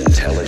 is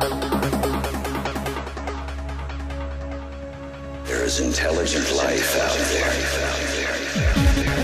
There is intelligent life out there.